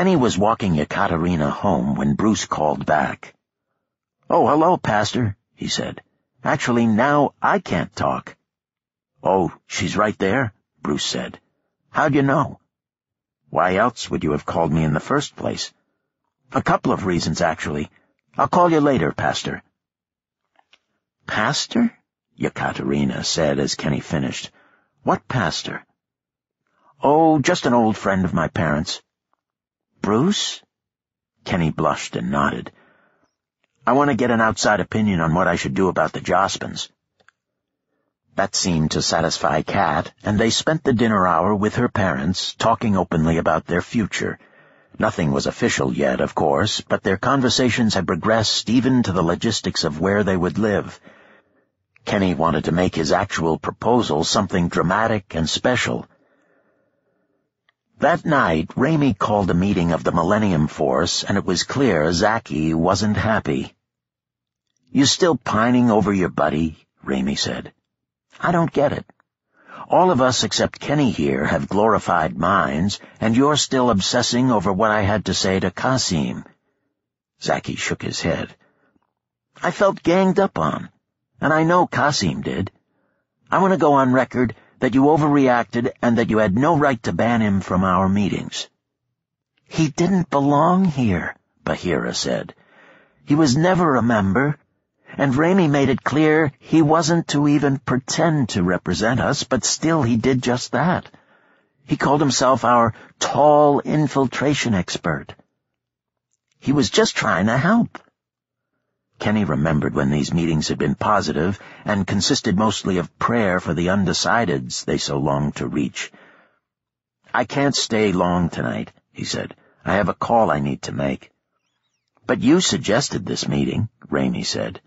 Kenny was walking Ekaterina home when Bruce called back. Oh, hello, Pastor, he said. Actually, now I can't talk. Oh, she's right there, Bruce said. How'd you know? Why else would you have called me in the first place? A couple of reasons, actually. I'll call you later, Pastor. Pastor? Yekaterina said as Kenny finished. What pastor? Oh, just an old friend of my parents. Bruce? Kenny blushed and nodded. I want to get an outside opinion on what I should do about the Jospins. That seemed to satisfy Kat, and they spent the dinner hour with her parents, talking openly about their future. Nothing was official yet, of course, but their conversations had progressed even to the logistics of where they would live. Kenny wanted to make his actual proposal something dramatic and special. That night, Ramey called a meeting of the Millennium Force, and it was clear Zaki wasn't happy. You still pining over your buddy? Ramey said. I don't get it. All of us except Kenny here have glorified minds, and you're still obsessing over what I had to say to Kasim. Zaki shook his head. I felt ganged up on, and I know Kasim did. I want to go on record that you overreacted and that you had no right to ban him from our meetings. He didn't belong here, Bahira said. He was never a member, and Ramey made it clear he wasn't to even pretend to represent us, but still he did just that. He called himself our TOL infiltration expert. He was just trying to help. Kenny remembered when these meetings had been positive and consisted mostly of prayer for the undecideds they so longed to reach. I can't stay long tonight, he said. I have a call I need to make. But you suggested this meeting, Ramey said.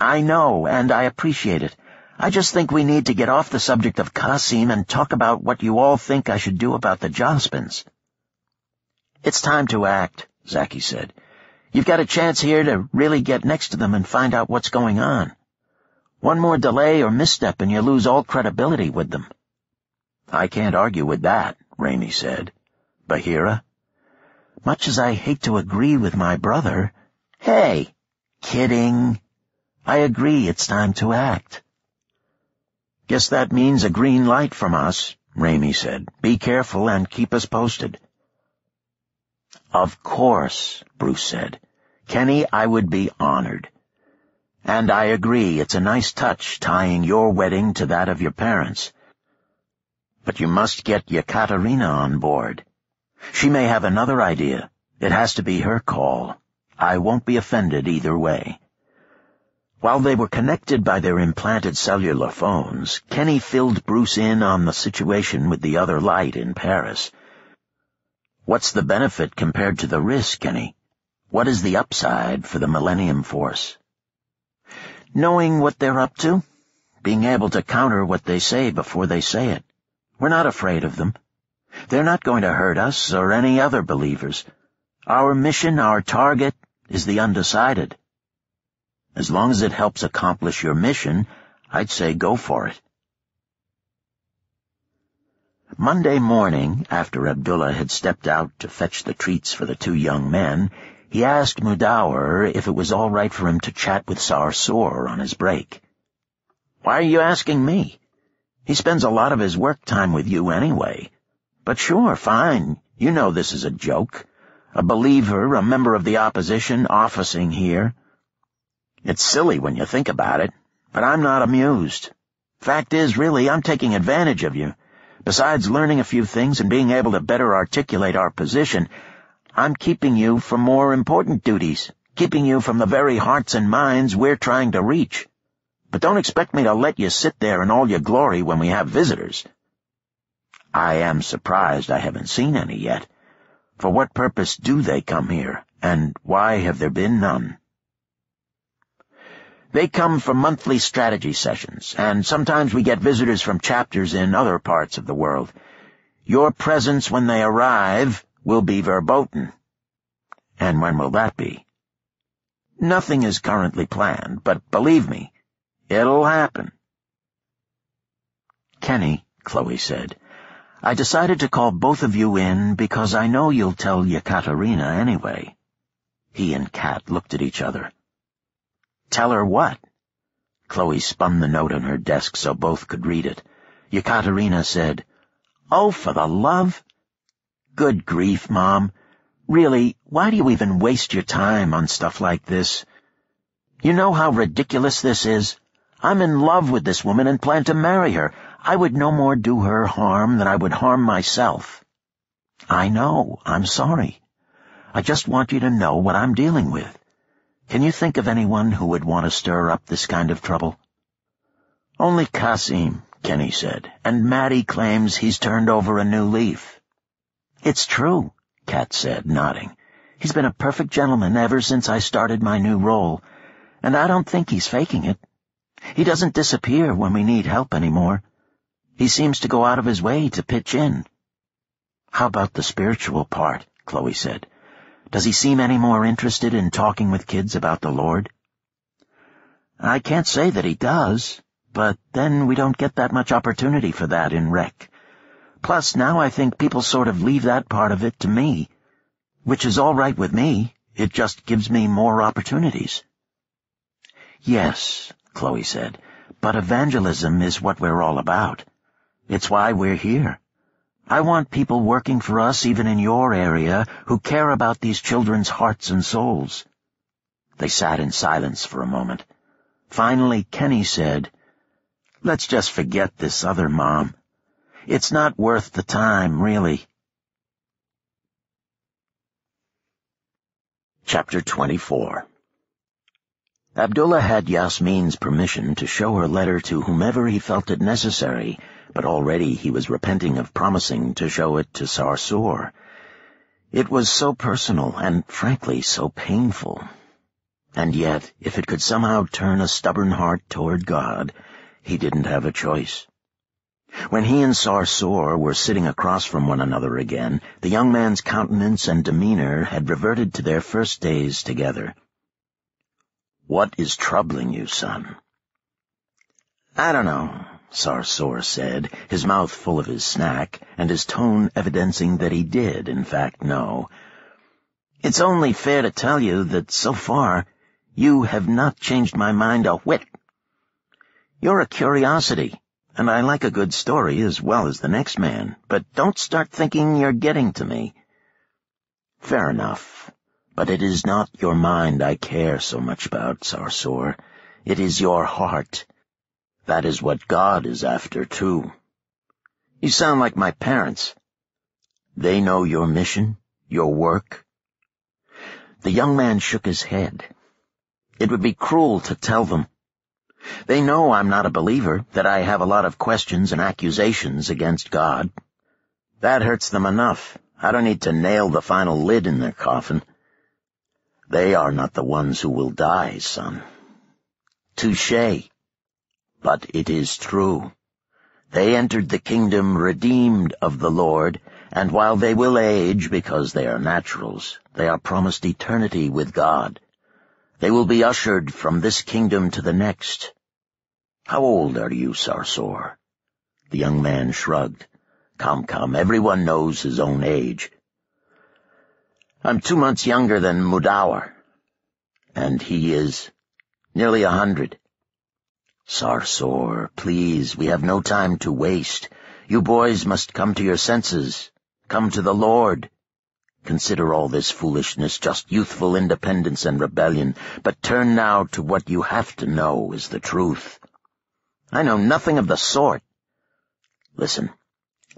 I know, and I appreciate it. I just think we need to get off the subject of Kasim and talk about what you all think I should do about the Jospins. It's time to act, Zaki said. You've got a chance here to really get next to them and find out what's going on. One more delay or misstep and you lose all credibility with them. I can't argue with that, Ramey said. Bahira? Much as I hate to agree with my brother, hey, kidding. I agree it's time to act. Guess that means a green light from us, Ramey said. Be careful and keep us posted. Of course, Bruce said. Kenny, I would be honored. And I agree, it's a nice touch tying your wedding to that of your parents. But you must get Yekaterina on board. She may have another idea. It has to be her call. I won't be offended either way. While they were connected by their implanted cellular phones, Kenny filled Bruce in on the situation with the other light in Paris. What's the benefit compared to the risk, Kenny? What is the upside for the Millennium Force? Knowing what they're up to. Being able to counter what they say before they say it. We're not afraid of them. They're not going to hurt us or any other believers. Our mission, our target, is the undecided. As long as it helps accomplish your mission, I'd say go for it. Monday morning, after Abdullah had stepped out to fetch the treats for the two young men, he asked Mudawar if it was all right for him to chat with Sarsoor on his break. Why are you asking me? He spends a lot of his work time with you anyway. But sure, fine. You know this is a joke. A believer, a member of the opposition, officing here. It's silly when you think about it, but I'm not amused. Fact is, really, I'm taking advantage of you. Besides learning a few things and being able to better articulate our position, I'm keeping you from more important duties, keeping you from the very hearts and minds we're trying to reach. But don't expect me to let you sit there in all your glory when we have visitors. I am surprised I haven't seen any yet. For what purpose do they come here, and why have there been none? They come for monthly strategy sessions, and sometimes we get visitors from chapters in other parts of the world. Your presence when they arrive will be verboten. And when will that be? Nothing is currently planned, but believe me, it'll happen. Kenny, Chloe said, I decided to call both of you in because I know you'll tell Yekaterina anyway. He and Kat looked at each other. Tell her what? Chloe spun the note on her desk so both could read it. Yekaterina said, Oh, for the love! Good grief, Mom. Really, why do you even waste your time on stuff like this? You know how ridiculous this is? I'm in love with this woman and plan to marry her. I would no more do her harm than I would harm myself. I know. I'm sorry. I just want you to know what I'm dealing with. Can you think of anyone who would want to stir up this kind of trouble? Only Kasim, Kenny said, and Maddie claims he's turned over a new leaf. It's true, Kat said, nodding. He's been a perfect gentleman ever since I started my new role, and I don't think he's faking it. He doesn't disappear when we need help anymore. He seems to go out of his way to pitch in. How about the spiritual part? Chloe said. Does he seem any more interested in talking with kids about the Lord? I can't say that he does, but then we don't get that much opportunity for that in rec. Plus, now I think people sort of leave that part of it to me, which is all right with me. It just gives me more opportunities. Yes, Chloe said, but evangelism is what we're all about. It's why we're here. I want people working for us even in your area who care about these children's hearts and souls. They sat in silence for a moment. Finally, Kenny said, Let's just forget this other mom. It's not worth the time, really. Chapter 24 Abdullah had Yasmin's permission to show her letter to whomever he felt it necessary but already he was repenting of promising to show it to Sarsoor. It was so personal and, frankly, so painful. And yet, if it could somehow turn a stubborn heart toward God, he didn't have a choice. When he and Sarsoor were sitting across from one another again, the young man's countenance and demeanor had reverted to their first days together. What is troubling you, son? I don't know. Sarsoor said, his mouth full of his snack, and his tone evidencing that he did, in fact, know. It's only fair to tell you that so far you have not changed my mind a whit. You're a curiosity, and I like a good story as well as the next man, but don't start thinking you're getting to me. Fair enough, but it is not your mind I care so much about, Sarsoor. It is your heart. That is what God is after, too. You sound like my parents. They know your mission, your work. The young man shook his head. It would be cruel to tell them. They know I'm not a believer, that I have a lot of questions and accusations against God. That hurts them enough. I don't need to nail the final lid in their coffin. They are not the ones who will die, son. Touche. But it is true. They entered the kingdom redeemed of the Lord, and while they will age because they are naturals, they are promised eternity with God. They will be ushered from this kingdom to the next. How old are you, Sarsoor? The young man shrugged. Come, come, everyone knows his own age. I'm two months younger than Mudawar, and he is nearly a hundred. Sarsoor, please, we have no time to waste. You boys must come to your senses. Come to the Lord. Consider all this foolishness just youthful independence and rebellion, but turn now to what you have to know is the truth. I know nothing of the sort. Listen,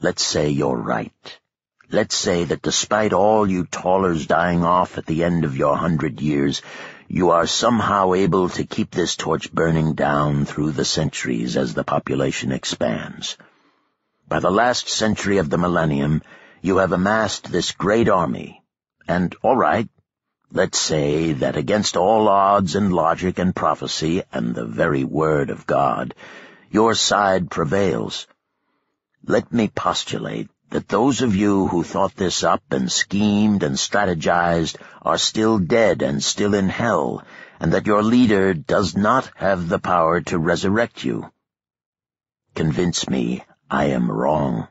let's say you're right. Let's say that despite all you tallers dying off at the end of your hundred years, you are somehow able to keep this torch burning down through the centuries as the population expands. By the last century of the millennium, you have amassed this great army, and all right, let's say that against all odds and logic and prophecy and the very word of God, your side prevails. Let me postulate that those of you who thought this up and schemed and strategized are still dead and still in hell, and that your leader does not have the power to resurrect you. Convince me I am wrong.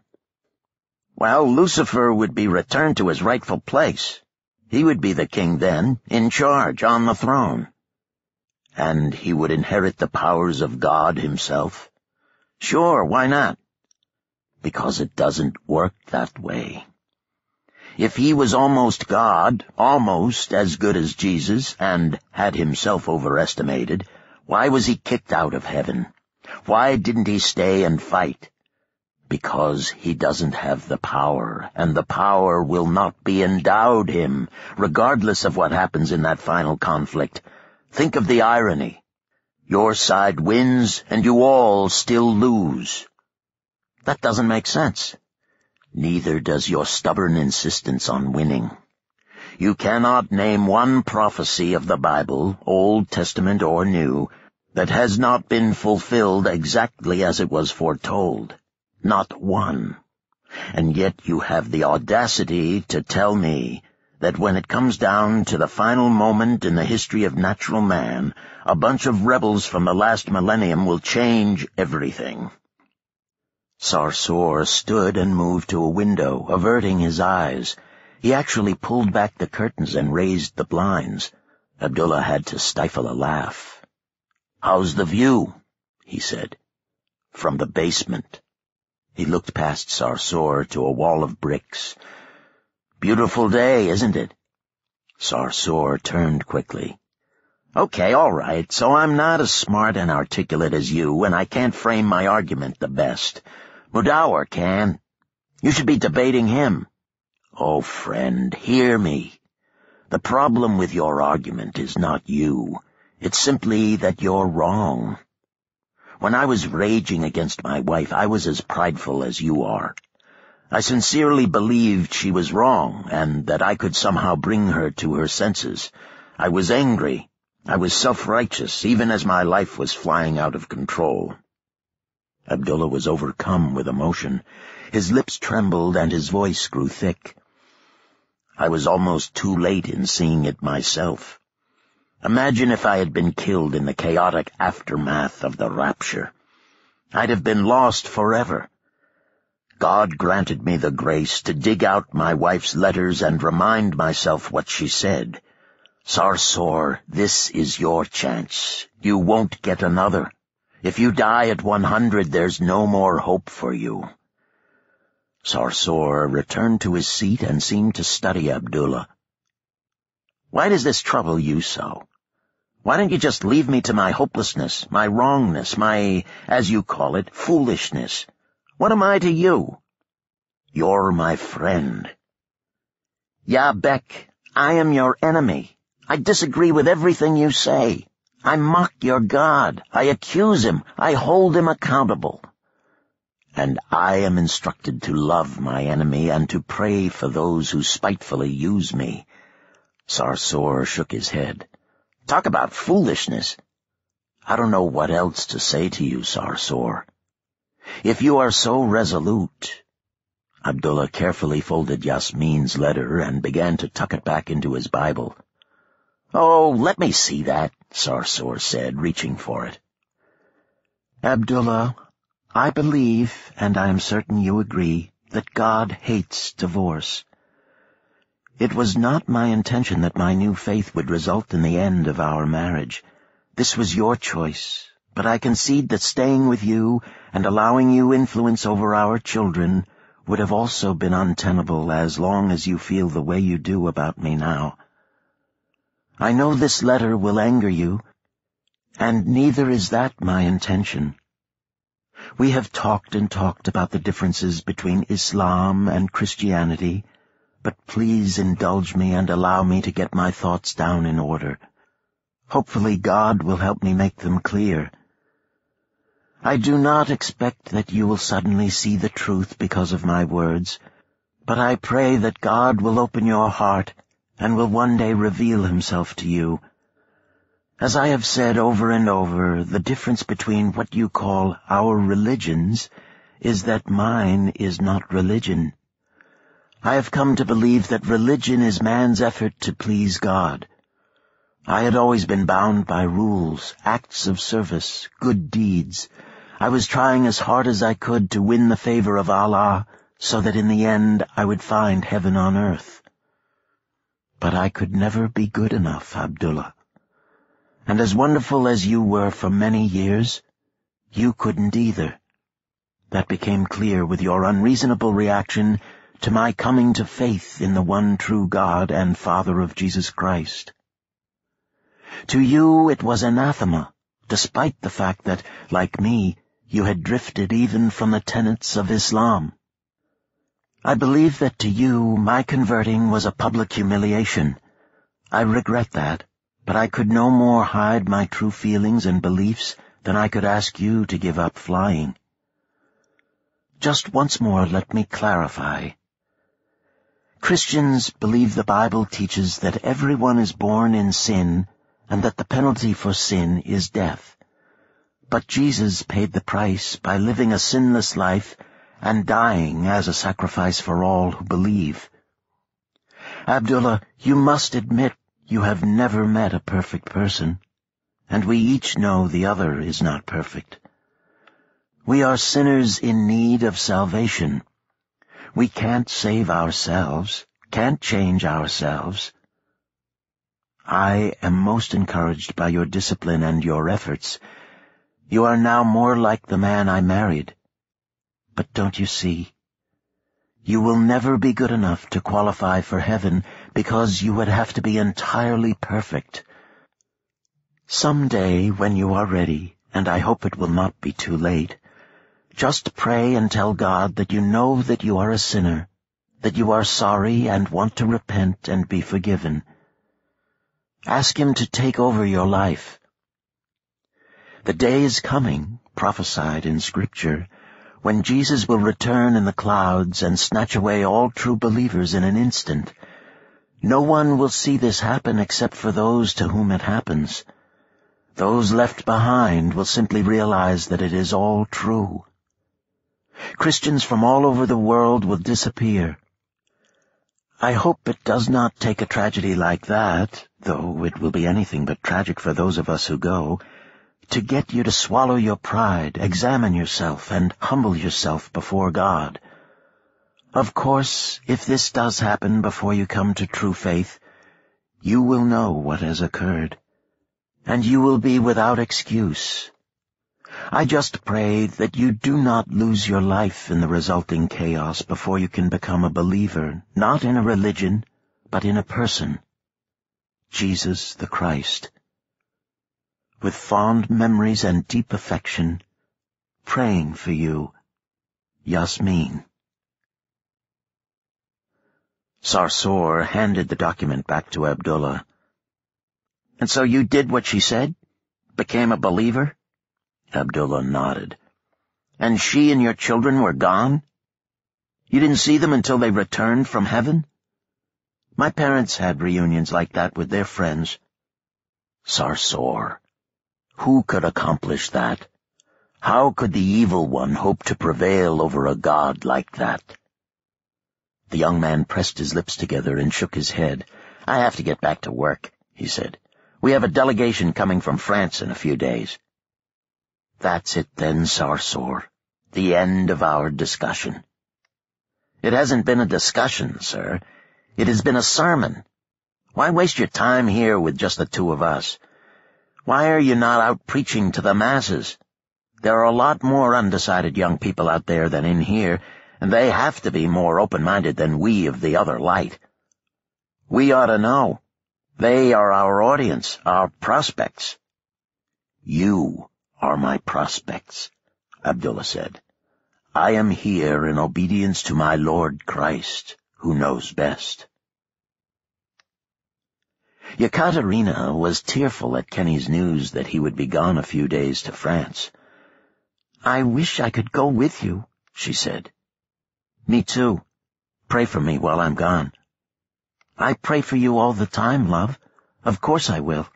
Well, Lucifer would be returned to his rightful place. He would be the king then, in charge, on the throne. And he would inherit the powers of God himself? Sure, why not? Because it doesn't work that way. If he was almost God, almost as good as Jesus, and had himself overestimated, why was he kicked out of heaven? Why didn't he stay and fight? Because he doesn't have the power, and the power will not be endowed him, regardless of what happens in that final conflict. Think of the irony. Your side wins, and you all still lose. That doesn't make sense. Neither does your stubborn insistence on winning. You cannot name one prophecy of the Bible, Old Testament or New, that has not been fulfilled exactly as it was foretold. Not one. And yet you have the audacity to tell me that when it comes down to the final moment in the history of natural man, a bunch of rebels from the last millennium will change everything. Sarsoor stood and moved to a window, averting his eyes. He actually pulled back the curtains and raised the blinds. Abdullah had to stifle a laugh. How's the view? he said. From the basement. He looked past Sarsour to a wall of bricks. Beautiful day, isn't it? Sarsour turned quickly. Okay, all right, so I'm not as smart and articulate as you, and I can't frame my argument the best. Mudawar can. You should be debating him. Oh, friend, hear me. The problem with your argument is not you. It's simply that you're wrong. When I was raging against my wife, I was as prideful as you are. I sincerely believed she was wrong, and that I could somehow bring her to her senses. I was angry. I was self-righteous, even as my life was flying out of control. Abdullah was overcome with emotion. His lips trembled and his voice grew thick. I was almost too late in seeing it myself. Imagine if I had been killed in the chaotic aftermath of the rapture. I'd have been lost forever. God granted me the grace to dig out my wife's letters and remind myself what she said. Sarsoor, this is your chance. You won't get another. If you die at 100, there's no more hope for you. Sarsoor returned to his seat and seemed to study Abdullah. Why does this trouble you so? Why don't you just leave me to my hopelessness, my wrongness, my, as you call it, foolishness? What am I to you? You're my friend. Ya Beck, I am your enemy. I disagree with everything you say. I mock your God. I accuse him. I hold him accountable. And I am instructed to love my enemy and to pray for those who spitefully use me. Sarsoor shook his head. Talk about foolishness. I don't know what else to say to you, Sarsoor. If you are so resolute... Abdullah carefully folded Yasmin's letter and began to tuck it back into his Bible. Oh, let me see that, Sarsoor said, reaching for it. Abdullah, I believe, and I am certain you agree, that God hates divorce. It was not my intention that my new faith would result in the end of our marriage. This was your choice, but I concede that staying with you and allowing you influence over our children would have also been untenable as long as you feel the way you do about me now. I know this letter will anger you, and neither is that my intention. We have talked and talked about the differences between Islam and Christianity, but please indulge me and allow me to get my thoughts down in order. Hopefully God will help me make them clear. I do not expect that you will suddenly see the truth because of my words, but I pray that God will open your heart and will one day reveal himself to you. As I have said over and over, the difference between what you call our religions is that mine is not religion. I have come to believe that religion is man's effort to please God. I had always been bound by rules, acts of service, good deeds. I was trying as hard as I could to win the favor of Allah so that in the end I would find heaven on earth. But I could never be good enough, Abdullah. And as wonderful as you were for many years, you couldn't either. That became clear with your unreasonable reaction to my coming to faith in the one true God and Father of Jesus Christ. To you it was anathema, despite the fact that, like me, you had drifted even from the tenets of Islam. I believe that to you my converting was a public humiliation. I regret that, but I could no more hide my true feelings and beliefs than I could ask you to give up flying. Just once more let me clarify. Christians believe the Bible teaches that everyone is born in sin and that the penalty for sin is death. But Jesus paid the price by living a sinless life and dying as a sacrifice for all who believe. Abdullah, you must admit you have never met a perfect person, and we each know the other is not perfect. We are sinners in need of salvation. We can't save ourselves, can't change ourselves. I am most encouraged by your discipline and your efforts. You are now more like the man I married. But don't you see? You will never be good enough to qualify for heaven because you would have to be entirely perfect. Some day when you are ready, and I hope it will not be too late, just pray and tell God that you know that you are a sinner, that you are sorry and want to repent and be forgiven. Ask Him to take over your life. The day is coming, prophesied in Scripture, when Jesus will return in the clouds and snatch away all true believers in an instant. No one will see this happen except for those to whom it happens. Those left behind will simply realize that it is all true. Christians from all over the world will disappear. I hope it does not take a tragedy like that, though it will be anything but tragic for those of us who go, to get you to swallow your pride, examine yourself, and humble yourself before God. Of course, if this does happen before you come to true faith, you will know what has occurred, and you will be without excuse. I just pray that you do not lose your life in the resulting chaos before you can become a believer, not in a religion, but in a person, Jesus the Christ with fond memories and deep affection, praying for you, Yasmin. Sarsour handed the document back to Abdullah. And so you did what she said? Became a believer? Abdullah nodded. And she and your children were gone? You didn't see them until they returned from heaven? My parents had reunions like that with their friends. Sarsour. Who could accomplish that? How could the evil one hope to prevail over a god like that? The young man pressed his lips together and shook his head. I have to get back to work, he said. We have a delegation coming from France in a few days. That's it then, Sarsour. The end of our discussion. It hasn't been a discussion, sir. It has been a sermon. Why waste your time here with just the two of us? Why are you not out preaching to the masses? There are a lot more undecided young people out there than in here, and they have to be more open-minded than we of the other light. We ought to know. They are our audience, our prospects. You are my prospects, Abdullah said. I am here in obedience to my Lord Christ, who knows best. Yekaterina was tearful at Kenny's news that he would be gone a few days to France. I wish I could go with you, she said. Me too. Pray for me while I'm gone. I pray for you all the time, love. Of course I will.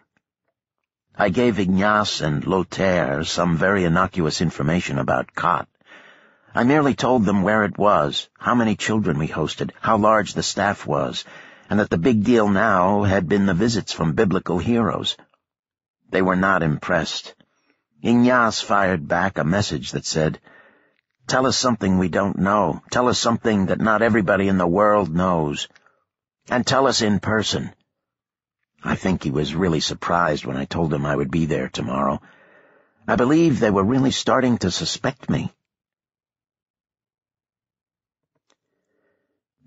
I gave Ignace and Lothaire some very innocuous information about COT. I merely told them where it was, how many children we hosted, how large the staff was, and that the big deal now had been the visits from biblical heroes. They were not impressed. Ignace fired back a message that said, Tell us something we don't know. Tell us something that not everybody in the world knows. And tell us in person. I think he was really surprised when I told him I would be there tomorrow. I believe they were really starting to suspect me.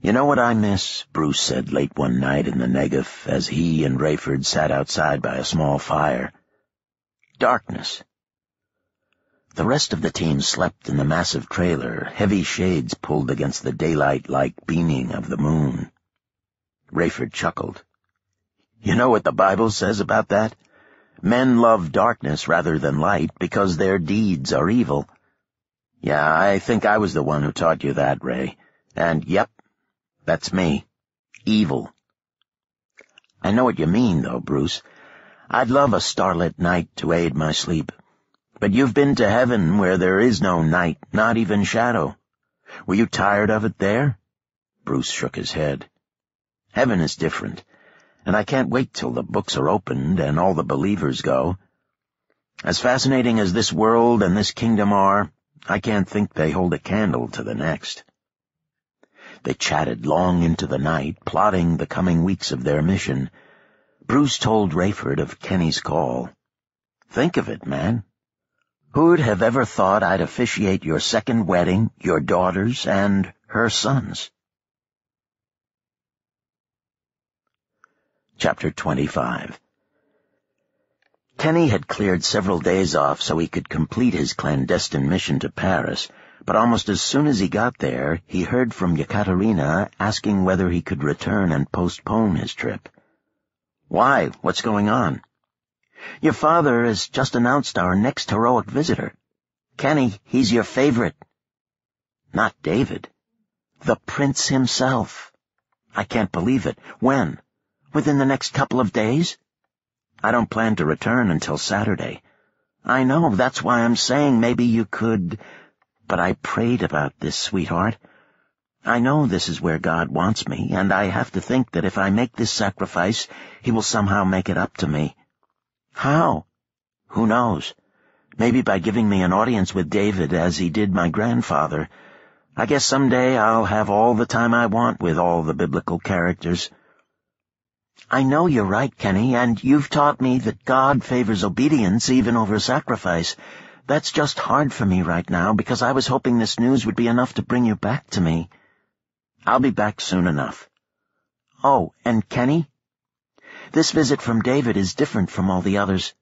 You know what I miss? Bruce said late one night in the Negev as he and Rayford sat outside by a small fire. Darkness. The rest of the team slept in the massive trailer, heavy shades pulled against the daylight-like beaming of the moon. Rayford chuckled. You know what the Bible says about that? Men love darkness rather than light because their deeds are evil. Yeah, I think I was the one who taught you that, Ray. And yep, that's me. Evil. I know what you mean, though, Bruce. I'd love a starlit night to aid my sleep. But you've been to heaven where there is no night, not even shadow. Were you tired of it there? Bruce shook his head. Heaven is different, and I can't wait till the books are opened and all the believers go. As fascinating as this world and this kingdom are, I can't think they hold a candle to the next. They chatted long into the night, plotting the coming weeks of their mission. Bruce told Rayford of Kenny's call. Think of it, man. Who'd have ever thought I'd officiate your second wedding, your daughter's, and her son's? Chapter 25 Kenny had cleared several days off so he could complete his clandestine mission to Paris, but almost as soon as he got there, he heard from Yekaterina asking whether he could return and postpone his trip. Why? What's going on? Your father has just announced our next heroic visitor. Kenny, he's your favorite. Not David. The prince himself. I can't believe it. When? Within the next couple of days? I don't plan to return until Saturday. I know, that's why I'm saying maybe you could... But I prayed about this, sweetheart. I know this is where God wants me, and I have to think that if I make this sacrifice, He will somehow make it up to me. How? Who knows? Maybe by giving me an audience with David as he did my grandfather. I guess someday I'll have all the time I want with all the biblical characters. I know you're right, Kenny, and you've taught me that God favors obedience even over sacrifice. That's just hard for me right now because I was hoping this news would be enough to bring you back to me. I'll be back soon enough. Oh, and Kenny? This visit from David is different from all the others.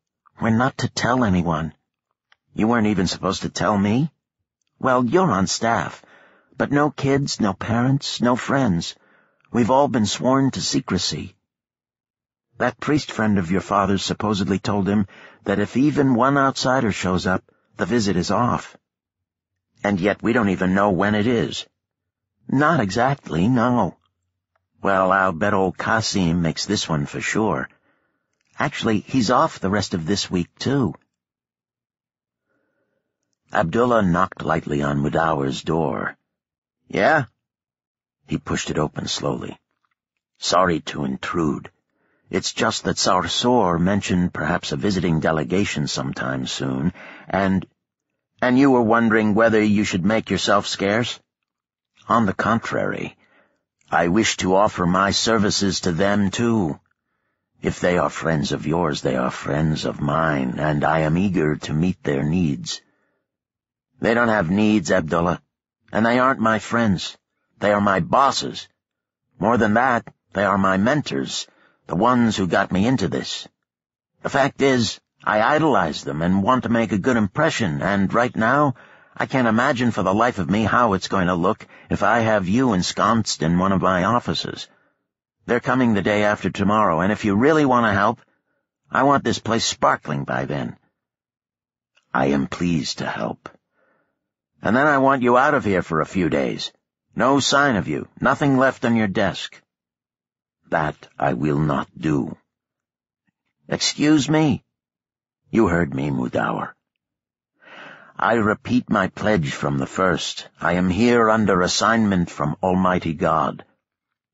We're not to tell anyone. You weren't even supposed to tell me? Well, you're on staff. But no kids, no parents, no friends. We've all been sworn to secrecy. That priest friend of your father's supposedly told him that if even one outsider shows up, the visit is off. And yet we don't even know when it is. Not exactly, no. Well, I'll bet old Kasim makes this one for sure. Actually, he's off the rest of this week, too. Abdullah knocked lightly on Mudawar's door. Yeah? He pushed it open slowly. Sorry to intrude. It's just that Sarsour mentioned perhaps a visiting delegation sometime soon, and... And you were wondering whether you should make yourself scarce? On the contrary, I wish to offer my services to them too. If they are friends of yours, they are friends of mine, and I am eager to meet their needs. They don't have needs, Abdullah, and they aren't my friends. They are my bosses. More than that, they are my mentors, the ones who got me into this. The fact is, I idolize them and want to make a good impression, and right now, I can't imagine for the life of me how it's going to look if I have you ensconced in one of my offices. They're coming the day after tomorrow, and if you really want to help, I want this place sparkling by then. I am pleased to help. And then I want you out of here for a few days. No sign of you, nothing left on your desk. That I will not do. Excuse me. You heard me, Mudawar. I repeat my pledge from the first. I am here under assignment from Almighty God.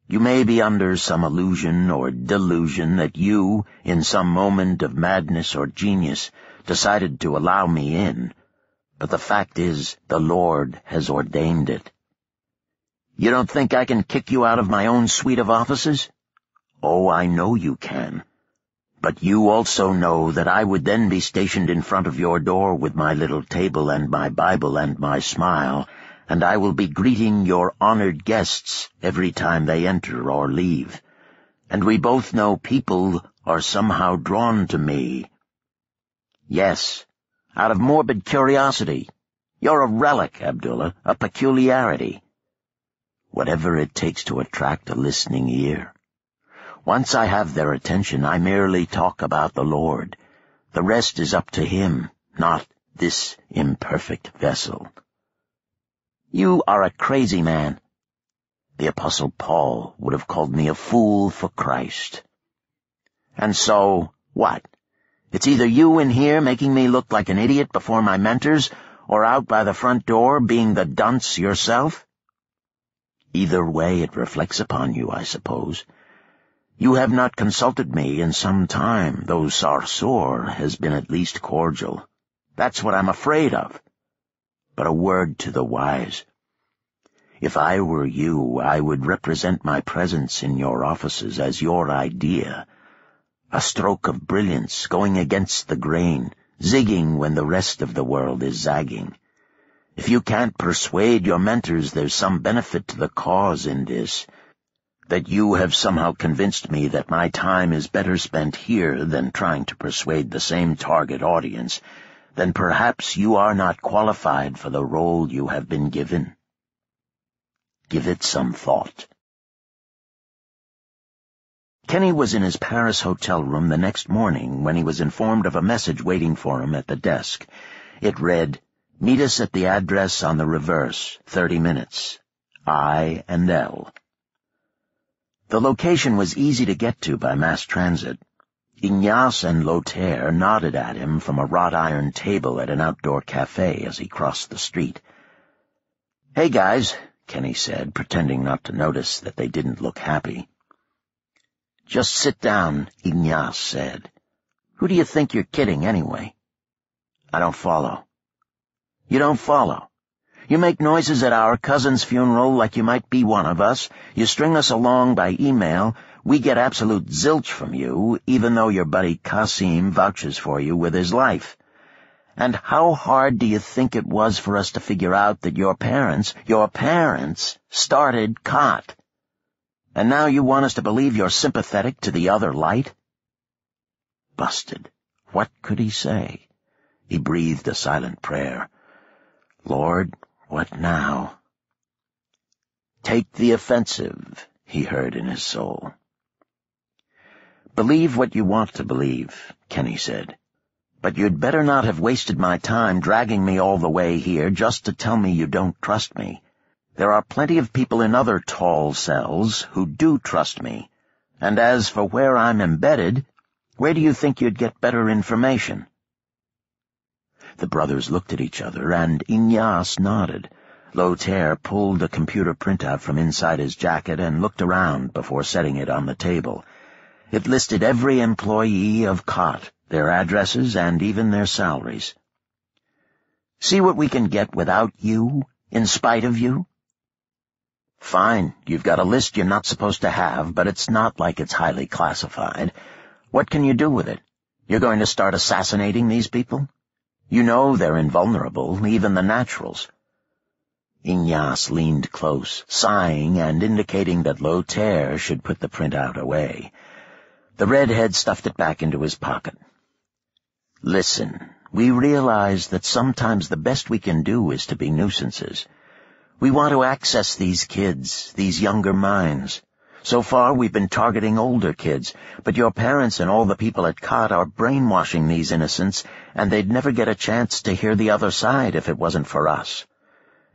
You may be under some illusion or delusion that you, in some moment of madness or genius, decided to allow me in. but the fact is the Lord has ordained it. You don't think I can kick you out of my own suite of offices? Oh, I know you can. But you also know that I would then be stationed in front of your door with my little table and my Bible and my smile, and I will be greeting your honored guests every time they enter or leave. And we both know people are somehow drawn to me. Yes, out of morbid curiosity. You're a relic, Abdullah, a peculiarity. Whatever it takes to attract a listening ear. Once I have their attention, I merely talk about the Lord. The rest is up to Him, not this imperfect vessel. You are a crazy man. The Apostle Paul would have called me a fool for Christ. And so, what? It's either you in here making me look like an idiot before my mentors, or out by the front door being the dunce yourself? Either way it reflects upon you, I suppose. You have not consulted me in some time, though Sarsour has been at least cordial. That's what I'm afraid of but a word to the wise. If I were you, I would represent my presence in your offices as your idea. A stroke of brilliance going against the grain, zigging when the rest of the world is zagging. If you can't persuade your mentors there's some benefit to the cause in this, that you have somehow convinced me that my time is better spent here than trying to persuade the same target audience, then perhaps you are not qualified for the role you have been given. Give it some thought. Kenny was in his Paris hotel room the next morning when he was informed of a message waiting for him at the desk. It read, Meet us at the address on the reverse, 30 minutes. I and L. The location was easy to get to by mass transit. Ignace and Lothaire nodded at him from a wrought-iron table at an outdoor cafe as he crossed the street. Hey, guys, Kenny said, pretending not to notice that they didn't look happy. Just sit down, Ignace said. Who do you think you're kidding, anyway? I don't follow. You don't follow. You make noises at our cousin's funeral like you might be one of us. You string us along by email, we get absolute zilch from you, even though your buddy Kasim vouches for you with his life. And how hard do you think it was for us to figure out that your parents, your parents, started COT? And now you want us to believe you're sympathetic to the other light? Busted. What could he say? He breathed a silent prayer. Lord, what now? Take the offensive, he heard in his soul. Believe what you want to believe, Kenny said. But you'd better not have wasted my time dragging me all the way here just to tell me you don't trust me. There are plenty of people in other TOL cells who do trust me. And as for where I'm embedded, where do you think you'd get better information? The brothers looked at each other, and Ignace nodded. Lothaire pulled a computer printout from inside his jacket and looked around before setting it on the table. It listed every employee of COT, their addresses, and even their salaries. See what we can get without you, in spite of you? Fine, you've got a list you're not supposed to have, but it's not like it's highly classified. What can you do with it? You're going to start assassinating these people? You know they're invulnerable, even the naturals. Ignace leaned close, sighing and indicating that Lothaire should put the printout away. The redhead stuffed it back into his pocket. Listen, we realize that sometimes the best we can do is to be nuisances. We want to access these kids, these younger minds. So far we've been targeting older kids, but your parents and all the people at COT are brainwashing these innocents, and they'd never get a chance to hear the other side if it wasn't for us.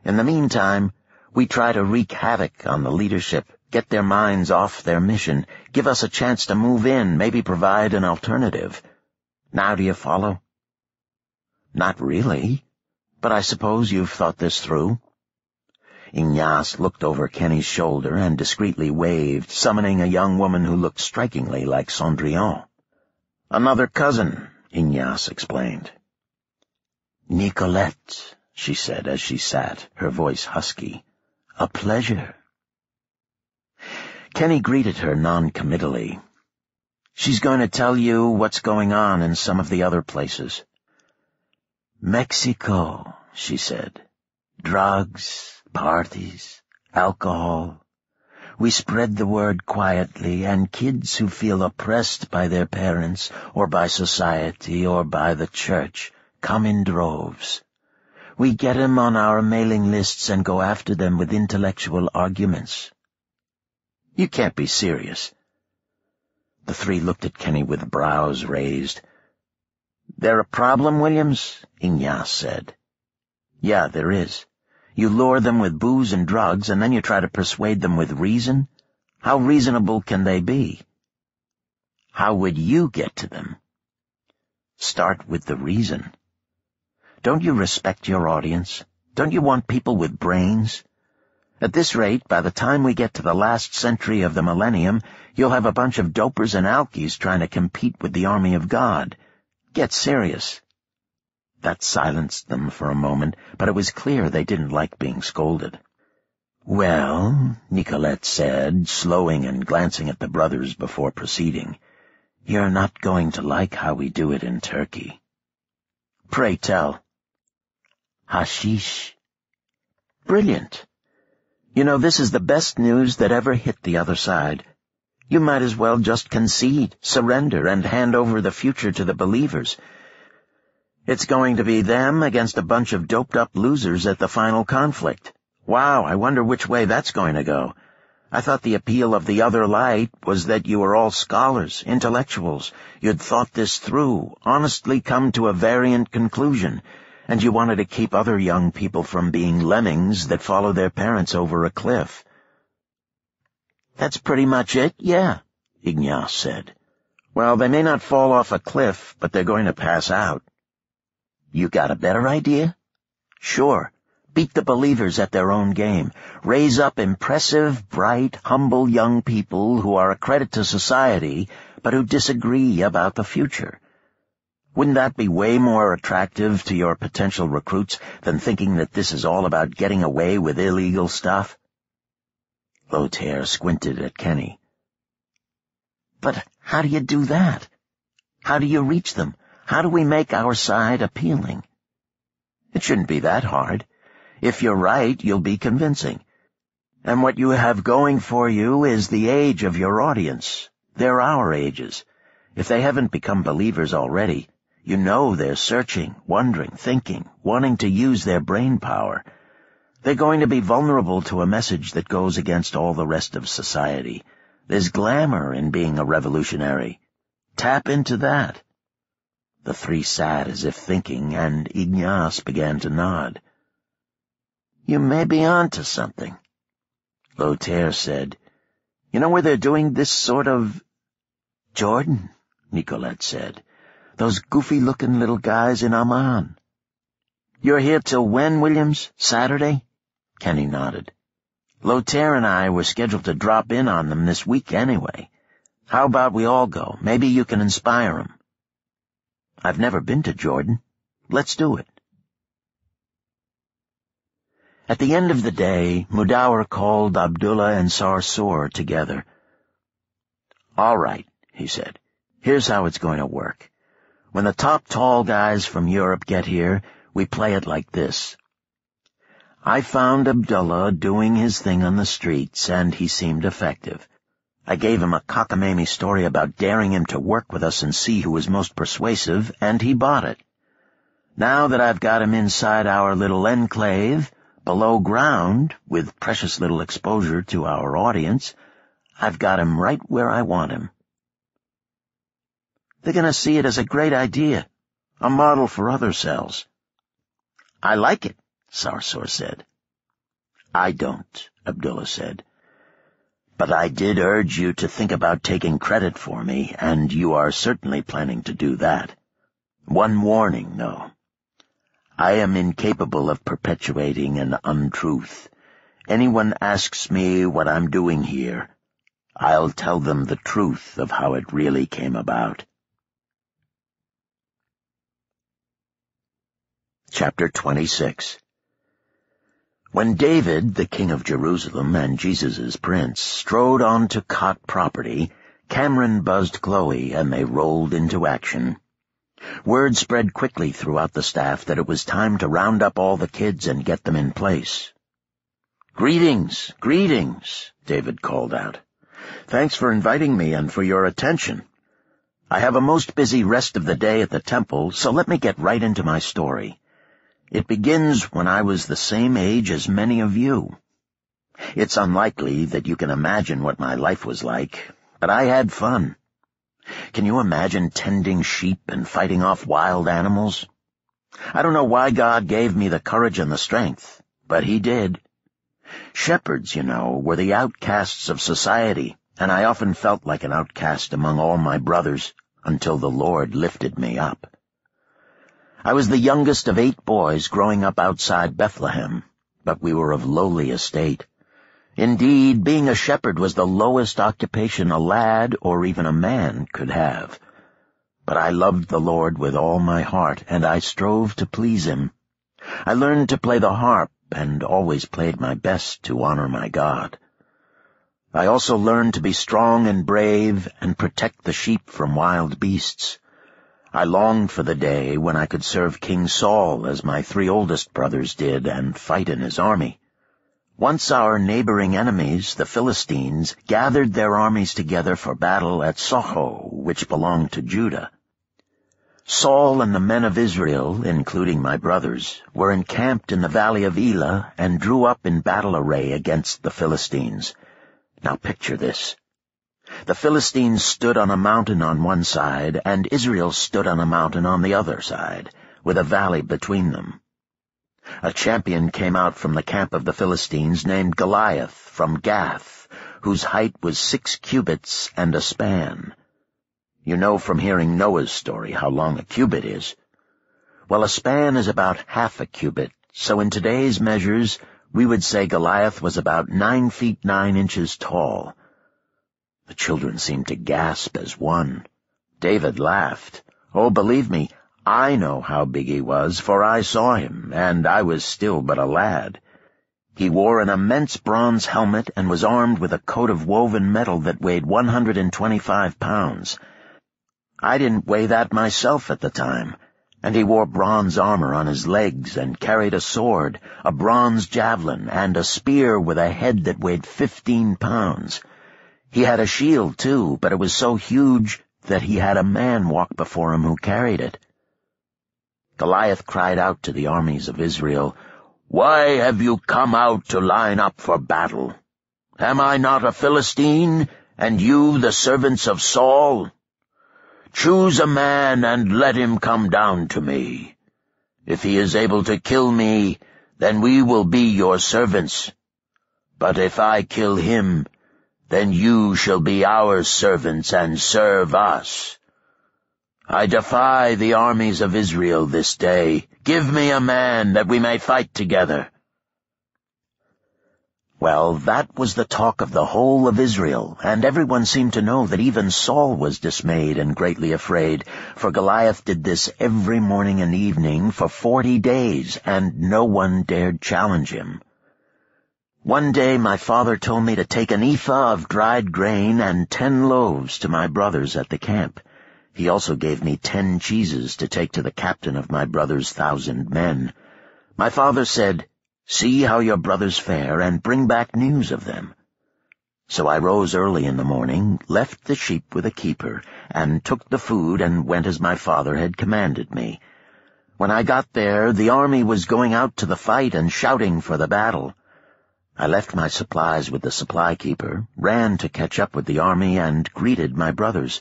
In the meantime, we try to wreak havoc on the leadership get their minds off their mission, give us a chance to move in, maybe provide an alternative. Now do you follow? Not really, but I suppose you've thought this through. Ignace looked over Kenny's shoulder and discreetly waved, summoning a young woman who looked strikingly like Cendrillon. Another cousin, Ignace explained. Nicolette, she said as she sat, her voice husky. A pleasure. Kenny greeted her non-committally. She's going to tell you what's going on in some of the other places. Mexico, she said. Drugs, parties, alcohol. We spread the word quietly, and kids who feel oppressed by their parents, or by society, or by the church, come in droves. We get 'em on our mailing lists and go after them with intellectual arguments. You can't be serious. The three looked at Kenny with brows raised. There a problem, Williams? Ignace said. Yeah, there is. You lure them with booze and drugs, and then you try to persuade them with reason? How reasonable can they be? How would you get to them? Start with the reason. Don't you respect your audience? Don't you want people with brains? At this rate, by the time we get to the last century of the millennium, you'll have a bunch of dopers and alkies trying to compete with the army of God. Get serious. That silenced them for a moment, but it was clear they didn't like being scolded. Well, Nicolette said, slowing and glancing at the brothers before proceeding, you're not going to like how we do it in Turkey. Pray tell. Hashish. Brilliant. You know, this is the best news that ever hit the other side. You might as well just concede, surrender, and hand over the future to the believers. It's going to be them against a bunch of doped-up losers at the final conflict. Wow, I wonder which way that's going to go. I thought the appeal of the other light was that you were all scholars, intellectuals. You'd thought this through, honestly come to a variant conclusion, and you wanted to keep other young people from being lemmings that follow their parents over a cliff. That's pretty much it, yeah, Ignace said. Well, they may not fall off a cliff, but they're going to pass out. You got a better idea? Sure. Beat the believers at their own game. Raise up impressive, bright, humble young people who are a credit to society, but who disagree about the future. Wouldn't that be way more attractive to your potential recruits than thinking that this is all about getting away with illegal stuff? Lothaire squinted at Kenny. But how do you do that? How do you reach them? How do we make our side appealing? It shouldn't be that hard. If you're right, you'll be convincing. And what you have going for you is the age of your audience. They're our ages. If they haven't become believers already, you know they're searching, wondering, thinking, wanting to use their brain power. They're going to be vulnerable to a message that goes against all the rest of society. There's glamour in being a revolutionary. Tap into that. The three sat as if thinking, and Ignace began to nod. You may be on to something. Lothaire said, You know where they're doing this sort of... Jordan, Nicolette said. Those goofy-looking little guys in Amman. You're here till when, Williams? Saturday? Kenny nodded. Lothaire and I were scheduled to drop in on them this week anyway. How about we all go? Maybe you can inspire 'em. I've never been to Jordan. Let's do it. At the end of the day, Mudawar called Abdullah and Sarsour together. All right, he said. Here's how it's going to work. When the top TOL guys from Europe get here, we play it like this. I found Abdullah doing his thing on the streets, and he seemed effective. I gave him a cockamamie story about daring him to work with us and see who was most persuasive, and he bought it. Now that I've got him inside our little enclave, below ground, with precious little exposure to our audience, I've got him right where I want him. They're going to see it as a great idea, a model for other cells. I like it, Sarsour said. I don't, Abdullah said. But I did urge you to think about taking credit for me, and you are certainly planning to do that. One warning, though. I am incapable of perpetuating an untruth. Anyone asks me what I'm doing here, I'll tell them the truth of how it really came about. Chapter 26 When David, the king of Jerusalem and Jesus' prince, strode onto COT property, Cameron buzzed Chloe and they rolled into action. Word spread quickly throughout the staff that it was time to round up all the kids and get them in place. Greetings, greetings, David called out. Thanks for inviting me and for your attention. I have a most busy rest of the day at the temple, so let me get right into my story. It begins when I was the same age as many of you. It's unlikely that you can imagine what my life was like, but I had fun. Can you imagine tending sheep and fighting off wild animals? I don't know why God gave me the courage and the strength, but He did. Shepherds, you know, were the outcasts of society, and I often felt like an outcast among all my brothers until the Lord lifted me up. I was the youngest of eight boys growing up outside Bethlehem, but we were of lowly estate. Indeed, being a shepherd was the lowest occupation a lad or even a man could have. But I loved the Lord with all my heart, and I strove to please him. I learned to play the harp and always played my best to honor my God. I also learned to be strong and brave and protect the sheep from wild beasts. I longed for the day when I could serve King Saul as my three oldest brothers did and fight in his army. Once our neighboring enemies, the Philistines, gathered their armies together for battle at Socho, which belonged to Judah. Saul and the men of Israel, including my brothers, were encamped in the valley of Elah and drew up in battle array against the Philistines. Now picture this. The Philistines stood on a mountain on one side, and Israel stood on a mountain on the other side, with a valley between them. A champion came out from the camp of the Philistines named Goliath from Gath, whose height was six cubits and a span. You know from hearing Noah's story how long a cubit is. Well, a span is about half a cubit, so in today's measures, we would say Goliath was about nine feet nine inches tall. The children seemed to gasp as one. David laughed. Oh, believe me, I know how big he was, for I saw him, and I was still but a lad. He wore an immense bronze helmet and was armed with a coat of woven metal that weighed 125 pounds. I didn't weigh that myself at the time, and he wore bronze armor on his legs and carried a sword, a bronze javelin, and a spear with a head that weighed fifteen pounds. He had a shield, too, but it was so huge that he had a man walk before him who carried it. Goliath cried out to the armies of Israel, Why have you come out to line up for battle? Am I not a Philistine, and you the servants of Saul? Choose a man and let him come down to me. If he is able to kill me, then we will be your servants. But if I kill him, then you shall be our servants and serve us. I defy the armies of Israel this day. Give me a man that we may fight together. Well, that was the talk of the whole of Israel, and everyone seemed to know that even Saul was dismayed and greatly afraid, for Goliath did this every morning and evening for forty days, and no one dared challenge him. One day my father told me to take an ephah of dried grain and ten loaves to my brothers at the camp. He also gave me ten cheeses to take to the captain of my brother's thousand men. My father said, See how your brothers fare, and bring back news of them. So I rose early in the morning, left the sheep with a keeper, and took the food and went as my father had commanded me. When I got there, the army was going out to the fight and shouting for the battle. I left my supplies with the supply keeper, ran to catch up with the army, and greeted my brothers.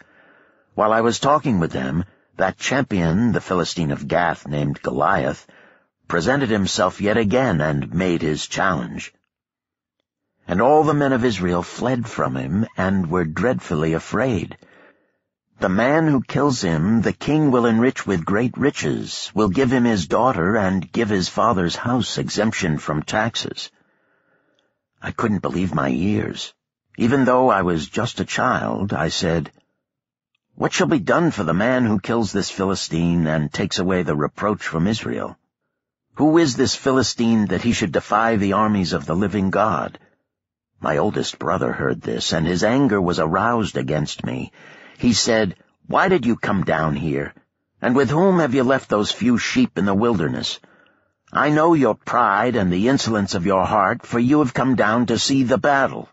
While I was talking with them, that champion, the Philistine of Gath named Goliath, presented himself yet again and made his challenge. And all the men of Israel fled from him and were dreadfully afraid. The man who kills him the king will enrich with great riches, will give him his daughter, and give his father's house exemption from taxes. I couldn't believe my ears. Even though I was just a child, I said, What shall be done for the man who kills this Philistine and takes away the reproach from Israel? Who is this Philistine that he should defy the armies of the living God? My oldest brother heard this, and his anger was aroused against me. He said, Why did you come down here? And with whom have you left those few sheep in the wilderness? I know your pride and the insolence of your heart, for you have come down to see the battle.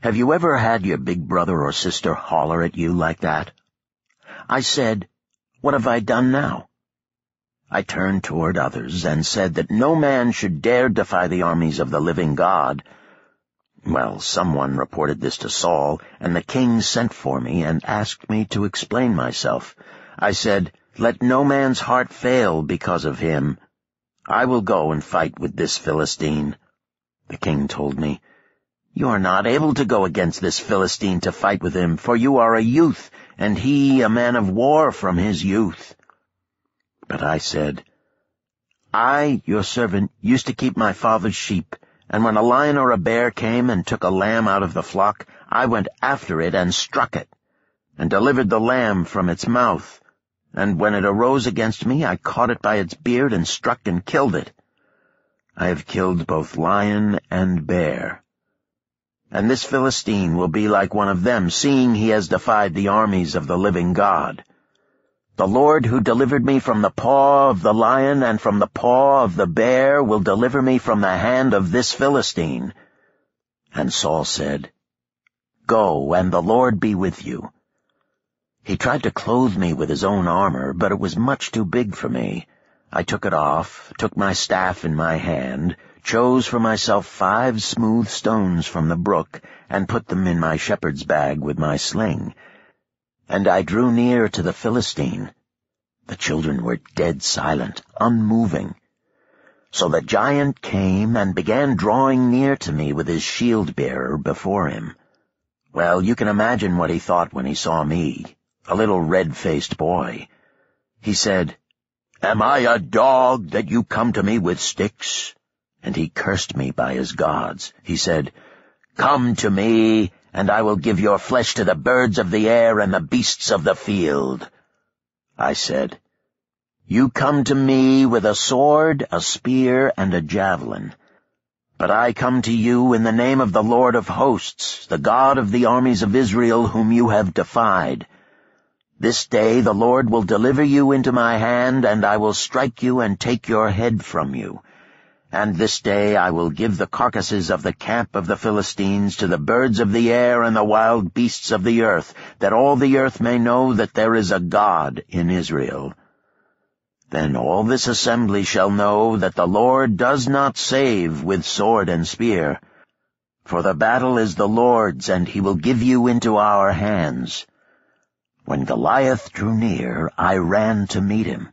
Have you ever had your big brother or sister holler at you like that? I said, What have I done now? I turned toward others and said that no man should dare defy the armies of the living God. Well, someone reported this to Saul, and the king sent for me and asked me to explain myself. I said, Let no man's heart fail because of him. I will go and fight with this Philistine. The king told me, You are not able to go against this Philistine to fight with him, for you are a youth, and he a man of war from his youth. But I said, I, your servant, used to keep my father's sheep, and when a lion or a bear came and took a lamb out of the flock, I went after it and struck it, and delivered the lamb from its mouth. And when it arose against me, I caught it by its beard and struck and killed it. I have killed both lion and bear. And this Philistine will be like one of them, seeing he has defied the armies of the living God. The Lord who delivered me from the paw of the lion and from the paw of the bear will deliver me from the hand of this Philistine. And Saul said, Go, and the Lord be with you. He tried to clothe me with his own armor, but it was much too big for me. I took it off, took my staff in my hand, chose for myself five smooth stones from the brook, and put them in my shepherd's bag with my sling, and I drew near to the Philistine. The children were dead silent, unmoving. So the giant came and began drawing near to me with his shield-bearer before him. Well, you can imagine what he thought when he saw me, a little red-faced boy. He said, Am I a dog that you come to me with sticks? And he cursed me by his gods. He said, Come to me, and I will give your flesh to the birds of the air and the beasts of the field. I said, You come to me with a sword, a spear, and a javelin. But I come to you in the name of the Lord of hosts, the God of the armies of Israel, whom you have defied. This day the Lord will deliver you into my hand, and I will strike you and take your head from you. And this day I will give the carcasses of the camp of the Philistines to the birds of the air and the wild beasts of the earth, that all the earth may know that there is a God in Israel. Then all this assembly shall know that the Lord does not save with sword and spear. For the battle is the Lord's, and he will give you into our hands. When Goliath drew near, I ran to meet him.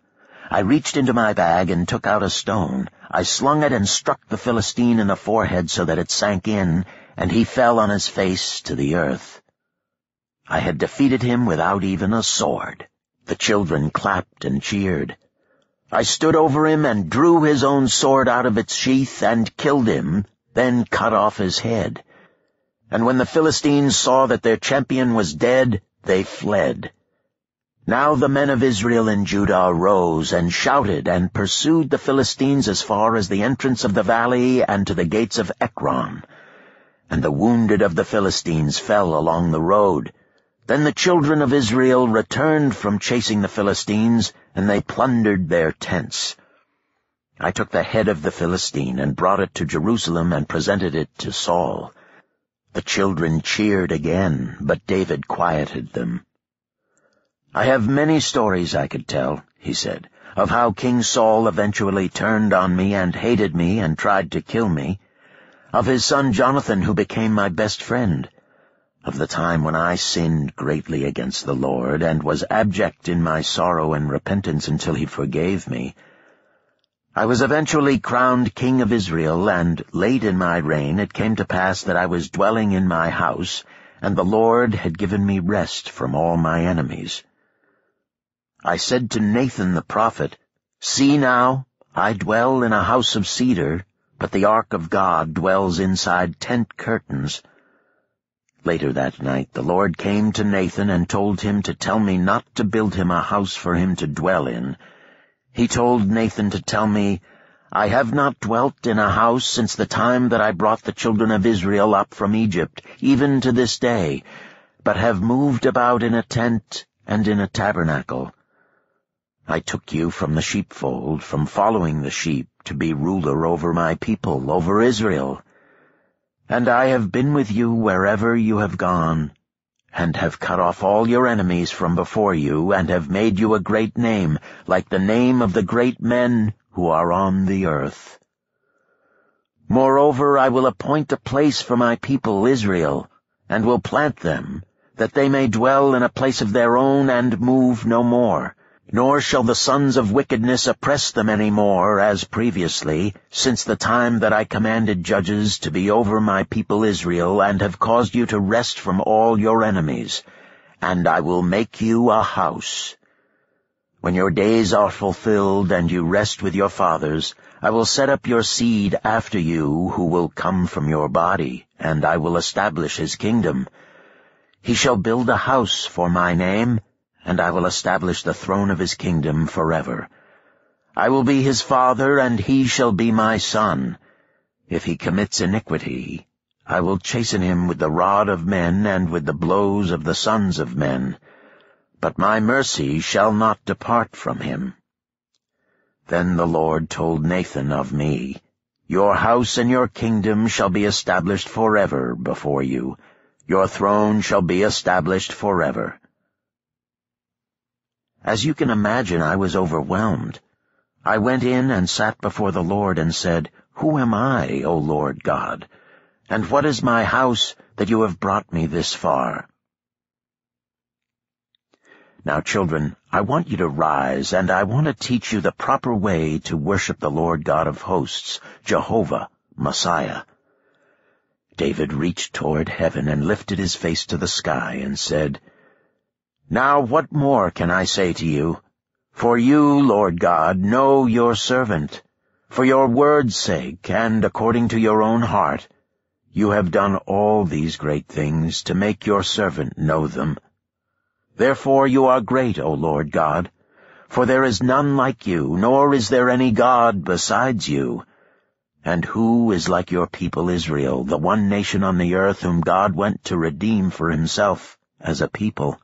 I reached into my bag and took out a stone. I slung it and struck the Philistine in the forehead so that it sank in, and he fell on his face to the earth. I had defeated him without even a sword. The children clapped and cheered. I stood over him and drew his own sword out of its sheath and killed him, then cut off his head. And when the Philistines saw that their champion was dead, they fled. Now the men of Israel and Judah rose and shouted and pursued the Philistines as far as the entrance of the valley and to the gates of Ekron. And the wounded of the Philistines fell along the road. Then the children of Israel returned from chasing the Philistines, and they plundered their tents. I took the head of the Philistine and brought it to Jerusalem and presented it to Saul. The children cheered again, but David quieted them. I have many stories I could tell, he said, of how King Saul eventually turned on me and hated me and tried to kill me, of his son Jonathan who became my best friend, of the time when I sinned greatly against the Lord and was abject in my sorrow and repentance until he forgave me. I was eventually crowned king of Israel, and late in my reign it came to pass that I was dwelling in my house, and the Lord had given me rest from all my enemies. I said to Nathan the prophet, See now, I dwell in a house of cedar, but the ark of God dwells inside tent curtains. Later that night the Lord came to Nathan and told him to tell me not to build him a house for him to dwell in. He told Nathan to tell me, I have not dwelt in a house since the time that I brought the children of Israel up from Egypt, even to this day, but have moved about in a tent and in a tabernacle. I took you from the sheepfold, from following the sheep, to be ruler over my people, over Israel. And I have been with you wherever you have gone, and have cut off all your enemies from before you, and have made you a great name, like the name of the great men who are on the earth. Moreover, I will appoint a place for my people Israel, and will plant them, that they may dwell in a place of their own and move no more. Nor shall the sons of wickedness oppress them any more, as previously, since the time that I commanded judges to be over my people Israel, and have caused you to rest from all your enemies. And I will make you a house, when your days are fulfilled and you rest with your fathers, I will set up your seed after you who will come from your body, and I will establish his kingdom. He shall build a house for my name, and I will establish the throne of his kingdom forever. I will be his father, and he shall be my son. If he commits iniquity, I will chasten him with the rod of men and with the blows of the sons of men but my mercy shall not depart from him. Then the Lord told Nathan of me, Your house and your kingdom shall be established forever before you. Your throne shall be established forever. As you can imagine, I was overwhelmed. I went in and sat before the Lord and said, Who am I, O Lord God? And what is my house that you have brought me this far? Now, children, I want you to rise, and I want to teach you the proper way to worship the Lord God of hosts, Jehovah, Messiah. David reached toward heaven and lifted his face to the sky and said, Now what more can I say to you? For you, Lord God, know your servant. For your word's sake, and according to your own heart, you have done all these great things to make your servant know them. Therefore you are great, O Lord God, for there is none like you, nor is there any God besides you. And who is like your people Israel, the one nation on the earth whom God went to redeem for himself as a people?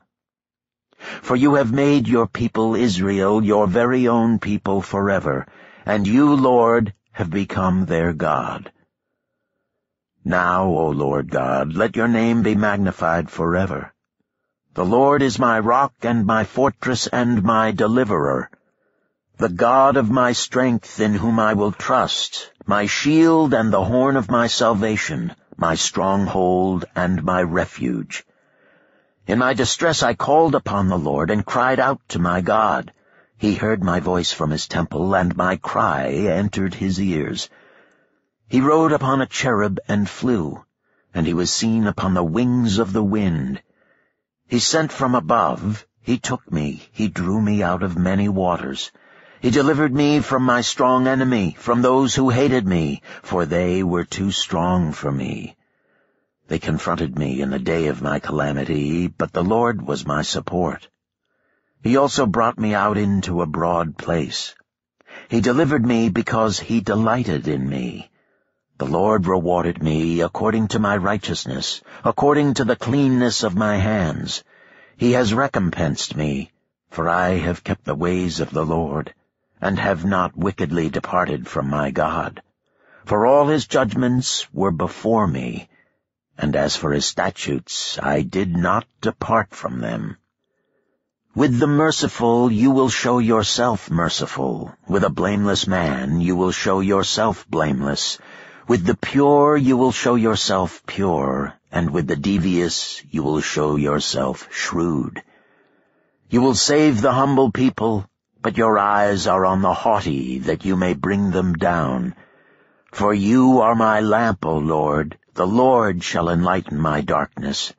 For you have made your people Israel your very own people forever, and you, Lord, have become their God. Now, O Lord God, let your name be magnified forever. The Lord is my rock and my fortress and my deliverer, the God of my strength in whom I will trust, my shield and the horn of my salvation, my stronghold and my refuge. In my distress I called upon the Lord and cried out to my God. He heard my voice from his temple, and my cry entered his ears. He rode upon a cherub and flew, and he was seen upon the wings of the wind. He sent from above, he took me, he drew me out of many waters. He delivered me from my strong enemy, from those who hated me, for they were too strong for me. They confronted me in the day of my calamity, but the Lord was my support. He also brought me out into a broad place. He delivered me because he delighted in me. The Lord rewarded me according to my righteousness, according to the cleanness of my hands. He has recompensed me, for I have kept the ways of the Lord, and have not wickedly departed from my God. For all his judgments were before me, and as for his statutes, I did not depart from them. With the merciful you will show yourself merciful. With a blameless man you will show yourself blameless. With the pure you will show yourself pure, and with the devious you will show yourself shrewd. You will save the humble people, but your eyes are on the haughty, that you may bring them down. For you are my lamp, O Lord. The Lord shall enlighten my darkness.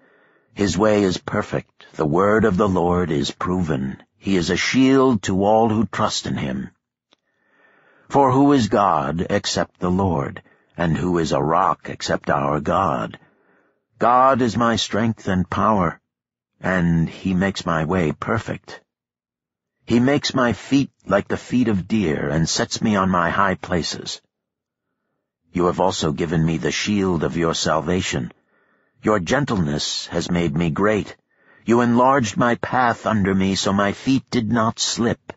His way is perfect. The word of the Lord is proven. He is a shield to all who trust in him. For who is God except the Lord? and who is a rock except our God? God is my strength and power, and he makes my way perfect. He makes my feet like the feet of deer and sets me on my high places. You have also given me the shield of your salvation. Your gentleness has made me great. You enlarged my path under me so my feet did not slip.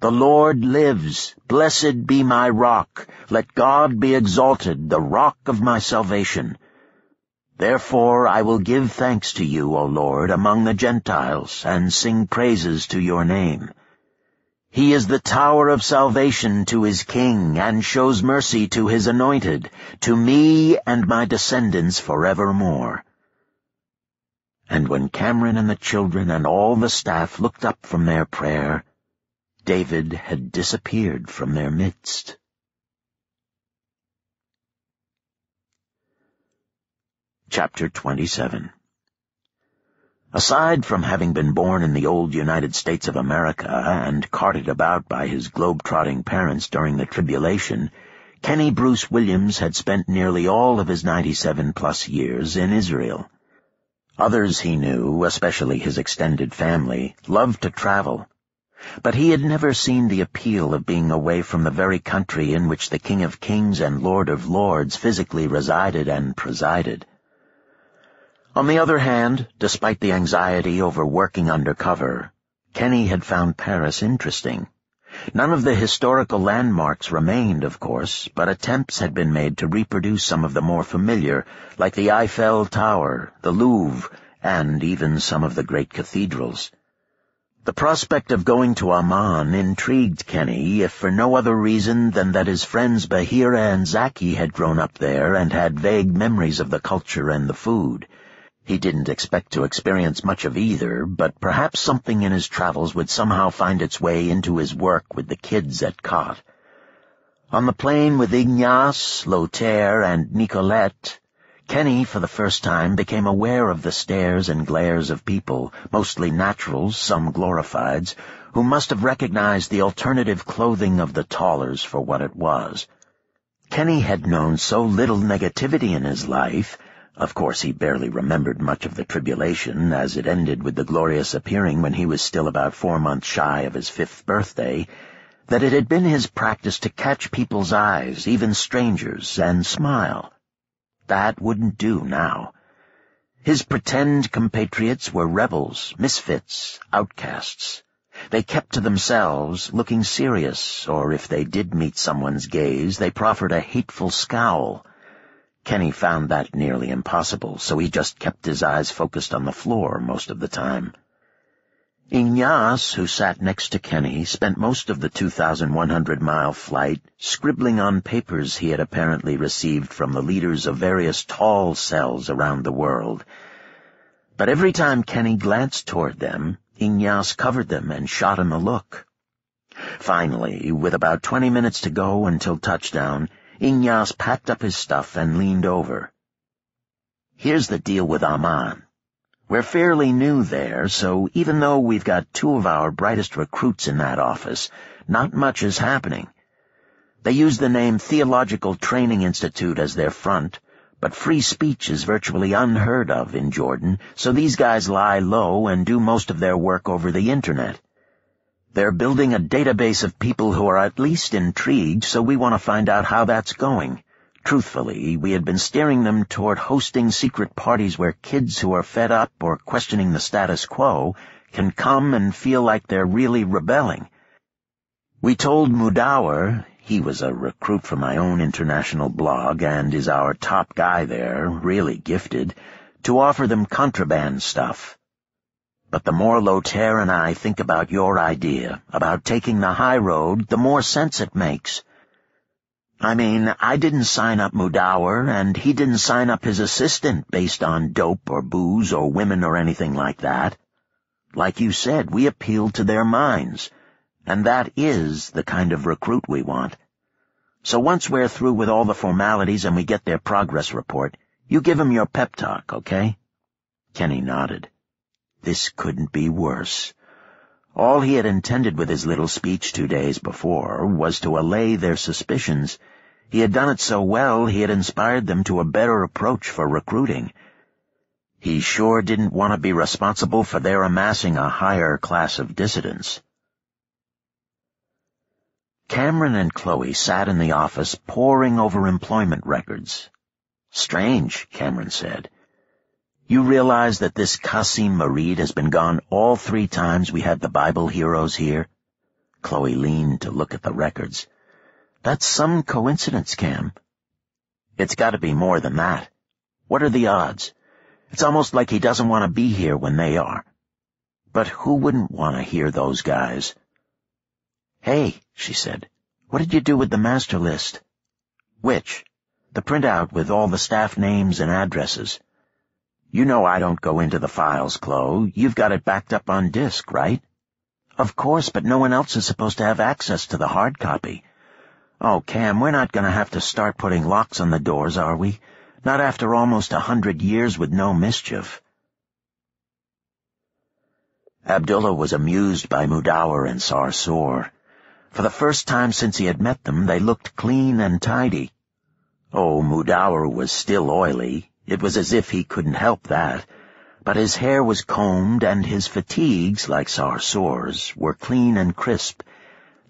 The Lord lives. Blessed be my rock. Let God be exalted, the rock of my salvation. Therefore I will give thanks to you, O Lord, among the Gentiles, and sing praises to your name. He is the tower of salvation to his king, and shows mercy to his anointed, to me and my descendants forevermore. And when Cameron and the children and all the staff looked up from their prayer, David had disappeared from their midst. Chapter 27 Aside from having been born in the old United States of America and carted about by his globe-trotting parents during the tribulation, Kenny Bruce Williams had spent nearly all of his 97-plus years in Israel. Others he knew, especially his extended family, loved to travel, but he had never seen the appeal of being away from the very country in which the King of Kings and Lord of Lords physically resided and presided. On the other hand, despite the anxiety over working undercover, Kenny had found Paris interesting. None of the historical landmarks remained, of course, but attempts had been made to reproduce some of the more familiar, like the Eiffel Tower, the Louvre, and even some of the great cathedrals. The prospect of going to Amman intrigued Kenny, if for no other reason than that his friends Bahira and Zaki had grown up there and had vague memories of the culture and the food. He didn't expect to experience much of either, but perhaps something in his travels would somehow find its way into his work with the kids at COT. On the plane with Ignace, Lothaire, and Nicolette, Kenny, for the first time, became aware of the stares and glares of people, mostly naturals, some glorifieds, who must have recognized the alternative clothing of the tallers for what it was. Kenny had known so little negativity in his life, of course he barely remembered much of the tribulation, as it ended with the glorious appearing when he was still about four months shy of his fifth birthday, that it had been his practice to catch people's eyes, even strangers, and smile. That wouldn't do now. His pretend compatriots were rebels, misfits, outcasts. They kept to themselves, looking serious, or if they did meet someone's gaze, they proffered a hateful scowl. Kenny found that nearly impossible, so he just kept his eyes focused on the floor most of the time. Ignace, who sat next to Kenny, spent most of the 2,100-mile flight scribbling on papers he had apparently received from the leaders of various TOL cells around the world. But every time Kenny glanced toward them, Ignace covered them and shot him a look. Finally, with about twenty minutes to go until touchdown, Ignace packed up his stuff and leaned over. Here's the deal with Amman. We're fairly new there, so even though we've got two of our brightest recruits in that office, not much is happening. They use the name Theological Training Institute as their front, but free speech is virtually unheard of in Jordan, so these guys lie low and do most of their work over the Internet. They're building a database of people who are at least intrigued, so we want to find out how that's going. Truthfully, we had been steering them toward hosting secret parties where kids who are fed up or questioning the status quo can come and feel like they're really rebelling. We told Mudawar, he was a recruit from my own international blog and is our top guy there, really gifted, to offer them contraband stuff. But the more Lothaire and I think about your idea, about taking the high road, the more sense it makes. I mean, I didn't sign up Mudawar, and he didn't sign up his assistant based on dope or booze or women or anything like that. Like you said, we appealed to their minds, and that is the kind of recruit we want. So once we're through with all the formalities and we get their progress report, you give 'em your pep talk, okay? Kenny nodded. This couldn't be worse. All he had intended with his little speech two days before was to allay their suspicions. He had done it so well he had inspired them to a better approach for recruiting. He sure didn't want to be responsible for their amassing a higher class of dissidents. Cameron and Chloe sat in the office poring over employment records. Strange, Cameron said. You realize that this Kasim Mareed has been gone all three times we had the Bible heroes here? Chloe leaned to look at the records. That's some coincidence, Cam. It's gotta be more than that. What are the odds? It's almost like he doesn't want to be here when they are. But who wouldn't want to hear those guys? Hey, she said, what did you do with the master list? Which? The printout with all the staff names and addresses. You know I don't go into the files, Chloe. You've got it backed up on disk, right? Of course, but no one else is supposed to have access to the hard copy. Oh, Cam, we're not going to have to start putting locks on the doors, are we? Not after almost a hundred years with no mischief. Abdullah was amused by Mudawar and Sarsour. For the first time since he had met them, they looked clean and tidy. Oh, Mudawar was still oily. It was as if he couldn't help that. But his hair was combed, and his fatigues, like Sarsour's, were clean and crisp.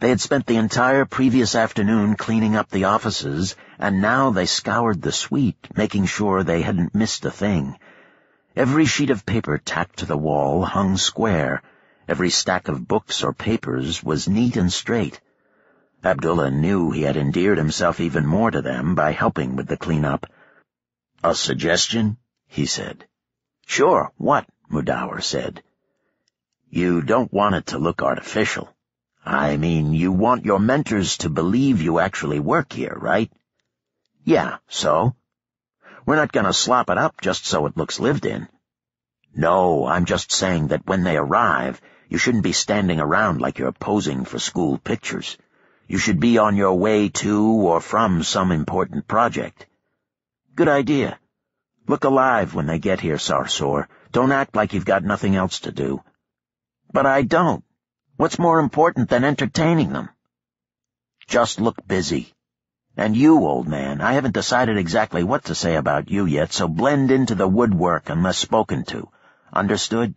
They had spent the entire previous afternoon cleaning up the offices, and now they scoured the suite, making sure they hadn't missed a thing. Every sheet of paper tacked to the wall hung square, Every stack of books or papers was neat and straight. Abdullah knew he had endeared himself even more to them by helping with the cleanup. A suggestion? he said. Sure, what? Mudawar said. You don't want it to look artificial. I mean, you want your mentors to believe you actually work here, right? Yeah, so? We're not gonna slop it up just so it looks lived in. No, I'm just saying that when they arrive, you shouldn't be standing around like you're posing for school pictures. You should be on your way to or from some important project. Good idea. Look alive when they get here, Sarsour. Don't act like you've got nothing else to do. But I don't. What's more important than entertaining them? Just look busy. And you, old man, I haven't decided exactly what to say about you yet, so blend into the woodwork unless spoken to. Understood?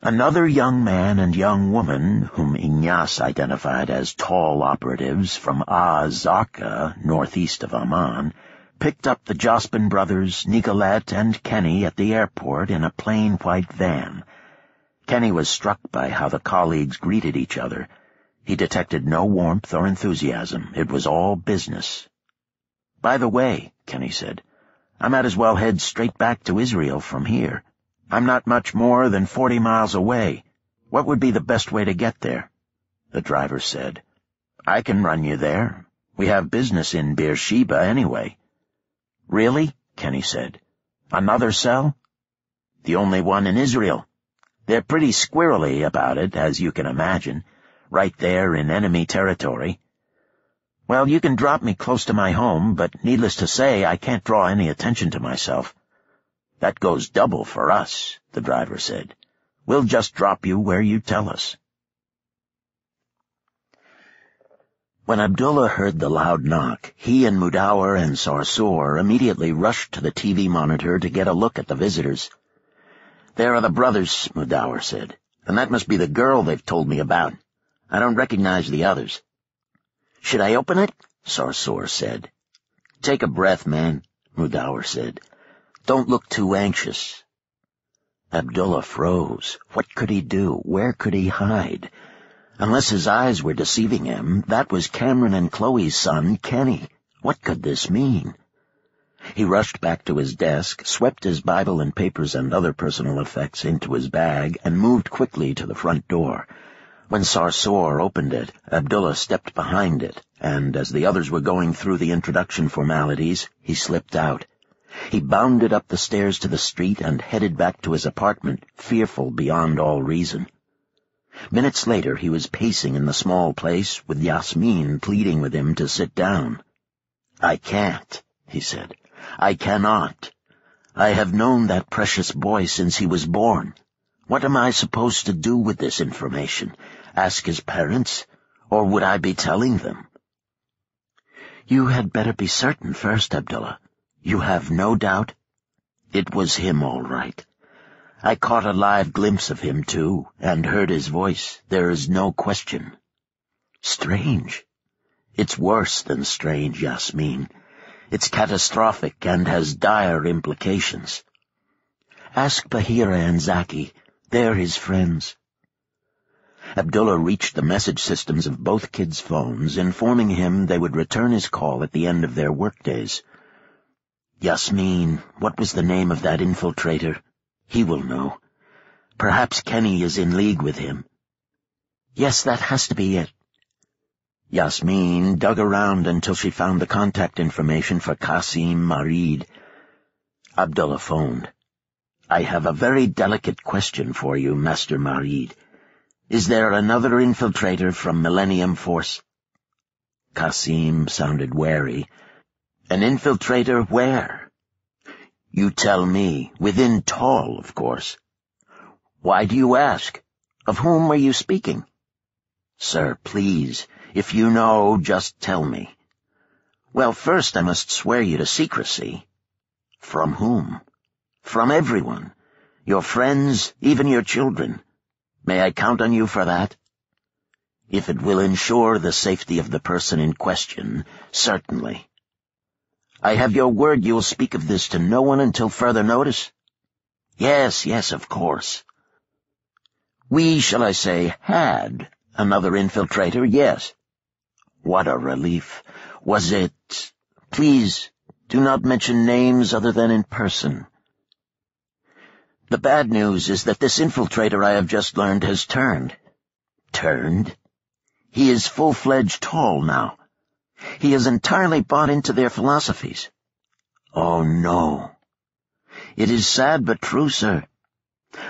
Another young man and young woman, whom Ignace identified as TOL operatives from Az-Zarqa, northeast of Amman, picked up the Jospin brothers, Nicolette, and Kenny at the airport in a plain white van. Kenny was struck by how the colleagues greeted each other. He detected no warmth or enthusiasm. It was all business. By the way, Kenny said, I might as well head straight back to Israel from here. I'm not much more than forty miles away. What would be the best way to get there? The driver said. I can run you there. We have business in Beersheba anyway. Really? Kenny said. Another cell? The only one in Israel. They're pretty squirrely about it, as you can imagine, right there in enemy territory. Well, you can drop me close to my home, but needless to say, I can't draw any attention to myself. That goes double for us, the driver said. We'll just drop you where you tell us. When Abdullah heard the loud knock, he and Mudawar and Sarsour immediately rushed to the TV monitor to get a look at the visitors. There are the brothers, Mudawar said, and that must be the girl they've told me about. I don't recognize the others. Should I open it? Sarsour said. Take a breath, man, Mudawar said. Don't look too anxious. Abdullah froze. What could he do? Where could he hide? Unless his eyes were deceiving him, that was Cameron and Chloe's son, Kenny. What could this mean? He rushed back to his desk, swept his Bible and papers and other personal effects into his bag, and moved quickly to the front door. When Sarsour opened it, Abdullah stepped behind it, and as the others were going through the introduction formalities, he slipped out. He bounded up the stairs to the street and headed back to his apartment, fearful beyond all reason. Minutes later he was pacing in the small place with Yasmin pleading with him to sit down. I can't, he said. I cannot. I have known that precious boy since he was born. What am I supposed to do with this information? Ask his parents? Or would I be telling them? You had better be certain first, Abdullah. You have no doubt? It was him, all right. I caught a live glimpse of him, too, and heard his voice. There is no question. Strange. It's worse than strange, Yasmin. It's catastrophic and has dire implications. Ask Bahira and Zaki. They're his friends. Abdullah reached the message systems of both kids' phones, informing him they would return his call at the end of their workdays. Yasmin, what was the name of that infiltrator? He will know. Perhaps Kenny is in league with him. Yes, that has to be it. Yasmin dug around until she found the contact information for Qasim Marid. Abdullah phoned. I have a very delicate question for you, Master Marid. Is there another infiltrator from Millennium Force? Qasim sounded wary. An infiltrator where? You tell me. Within TOL, of course. Why do you ask? Of whom are you speaking? Sir, please, if you know, just tell me. Well, first I must swear you to secrecy. From whom? From everyone. Your friends, even your children. May I count on you for that? If it will ensure the safety of the person in question, certainly. I have your word you will speak of this to no one until further notice? Yes, yes, of course. We, shall I say, had another infiltrator, yes. What a relief. Was it... Please, do not mention names other than in person. The bad news is that this infiltrator I have just learned has turned. Turned? He is full-fledged TOL now. He has entirely bought into their philosophies. Oh, no. It is sad but true, sir.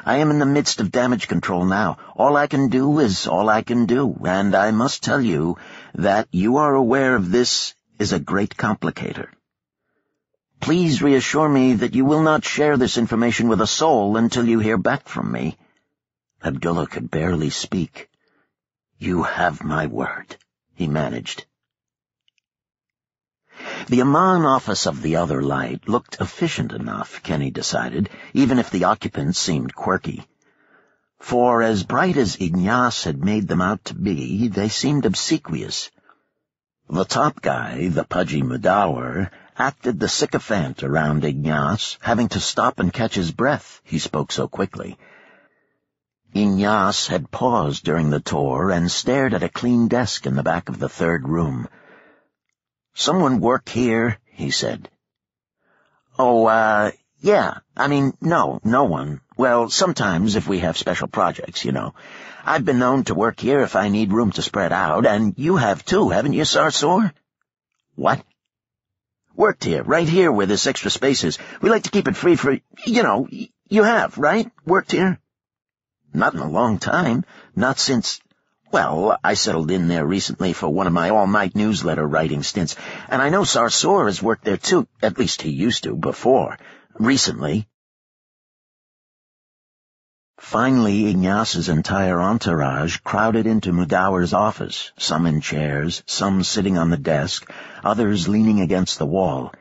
I am in the midst of damage control now. All I can do is all I can do, and I must tell you that you are aware of this is a great complicator. Please reassure me that you will not share this information with a soul until you hear back from me. Abdullah could barely speak. You have my word, he managed. The Amman office of the other light looked efficient enough, Kenny decided, even if the occupants seemed quirky. For as bright as Ignace had made them out to be, they seemed obsequious. The top guy, the pudgy Mudawar, acted the sycophant around Ignace, having to stop and catch his breath, he spoke so quickly. Ignace had paused during the tour and stared at a clean desk in the back of the third room. Someone work here, he said. Oh, uh, yeah. I mean, no, no one. Well, sometimes if we have special projects, you know. I've been known to work here if I need room to spread out, and you have too, haven't you, Sarsour? What? Worked here, right here where this extra space is. We like to keep it free for, you know, you have, right? Worked here? Not in a long time. Not since... Well, I settled in there recently for one of my all-night newsletter writing stints, and I know Sarsour has worked there too. At least he used to, before. Recently. Finally, Ignace's entire entourage crowded into Mudawar's office, some in chairs, some sitting on the desk, others leaning against the wall.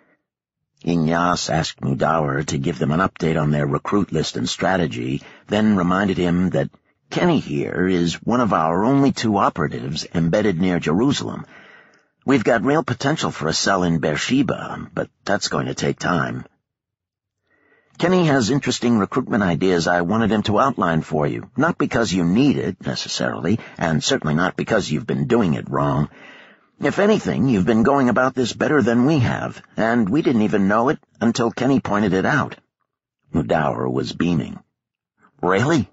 Ignace asked Mudawar to give them an update on their recruit list and strategy, then reminded him that Kenny here is one of our only two operatives embedded near Jerusalem. We've got real potential for a cell in Beersheba, but that's going to take time. Kenny has interesting recruitment ideas I wanted him to outline for you, not because you need it, necessarily, and certainly not because you've been doing it wrong. If anything, you've been going about this better than we have, and we didn't even know it until Kenny pointed it out. Mudawar was beaming. Really?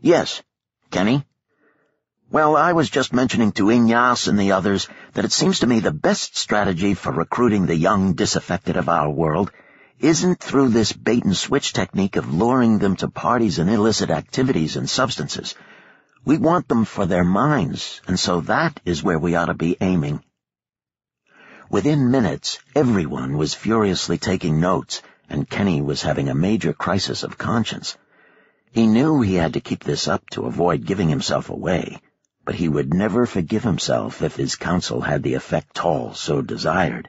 Yes. Kenny? Well, I was just mentioning to Ignace and the others that it seems to me the best strategy for recruiting the young disaffected of our world isn't through this bait-and-switch technique of luring them to parties and illicit activities and substances. We want them for their minds, and so that is where we ought to be aiming. Within minutes, everyone was furiously taking notes, and Kenny was having a major crisis of conscience. He knew he had to keep this up to avoid giving himself away, but he would never forgive himself if his counsel had the effect TOL so desired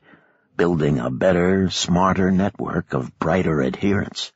building a better, smarter network of brighter adherents.